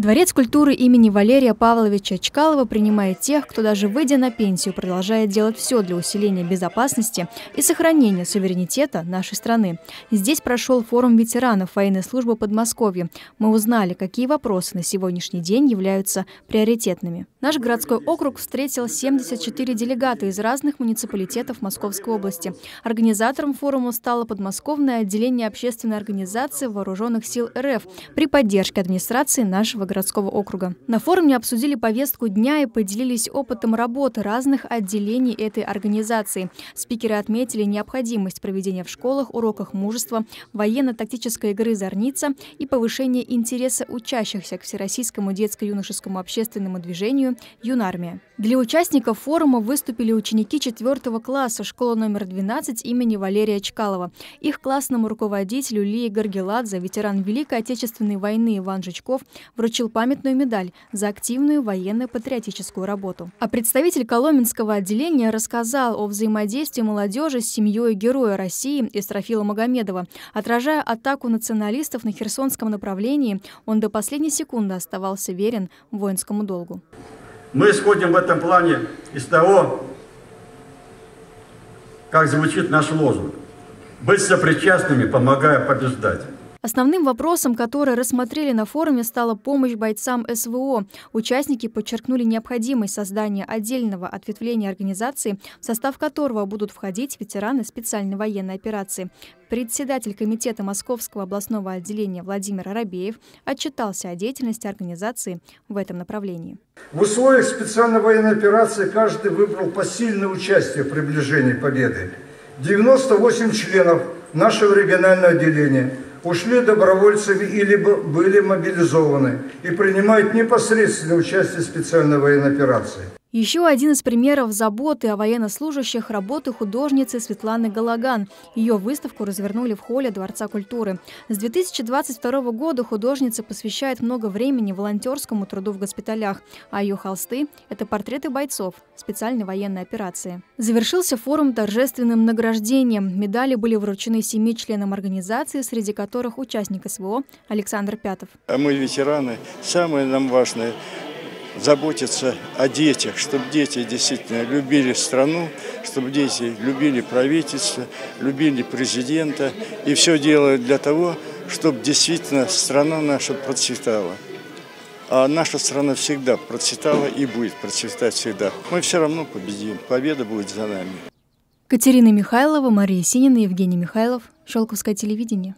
Дворец культуры имени Валерия Павловича Чкалова принимает тех, кто даже выйдя на пенсию продолжает делать все для усиления безопасности и сохранения суверенитета нашей страны. Здесь прошел форум ветеранов военной службы Подмосковья. Мы узнали, какие вопросы на сегодняшний день являются приоритетными. Наш городской округ встретил 74 делегата из разных муниципалитетов Московской области. Организатором форума стало подмосковное отделение общественной организации Вооруженных сил РФ при поддержке администрации нашего городского округа. На форуме обсудили повестку дня и поделились опытом работы разных отделений этой организации. Спикеры отметили необходимость проведения в школах уроках мужества, военно-тактической игры «Зорница» и повышения интереса учащихся к Всероссийскому детско-юношескому общественному движению «Юнармия». Для участников форума выступили ученики 4 класса школы номер 12 имени Валерия Чкалова. Их классному руководителю Лии Гаргеладзе, ветеран Великой Отечественной войны Иван Жичков, вручил получил памятную медаль за активную военно-патриотическую работу. А представитель Коломенского отделения рассказал о взаимодействии молодежи с семьей героя России Истрофила Магомедова. Отражая атаку националистов на Херсонском направлении, он до последней секунды оставался верен воинскому долгу. Мы исходим в этом плане из того, как звучит наш лозунг. Быть сопричастными, помогая побеждать. Основным вопросом, который рассмотрели на форуме, стала помощь бойцам СВО. Участники подчеркнули необходимость создания отдельного ответвления организации, в состав которого будут входить ветераны специальной военной операции. Председатель комитета Московского областного отделения Владимир Арабеев отчитался о деятельности организации в этом направлении. В условиях специальной военной операции каждый выбрал посильное участие в приближении победы. 98 членов нашего регионального отделения – ушли добровольцами или были мобилизованы и принимают непосредственное участие в специальной военной операции. Еще один из примеров заботы о военнослужащих – работы художницы Светланы Галаган. Ее выставку развернули в холле Дворца культуры. С 2022 года художница посвящает много времени волонтерскому труду в госпиталях, а ее холсты – это портреты бойцов специальной военной операции. Завершился форум торжественным награждением. Медали были вручены семи членам организации, среди которых участник СВО Александр Пятов. А мы ветераны. Самое нам важное – заботиться о детях, чтобы дети действительно любили страну, чтобы дети любили правительство, любили президента и все делают для того, чтобы действительно страна наша процветала. А наша страна всегда процветала и будет процветать всегда. Мы все равно победим. Победа будет за нами. Катерина Михайлова, Мария Синина, Евгений Михайлов. Шелковское телевидение.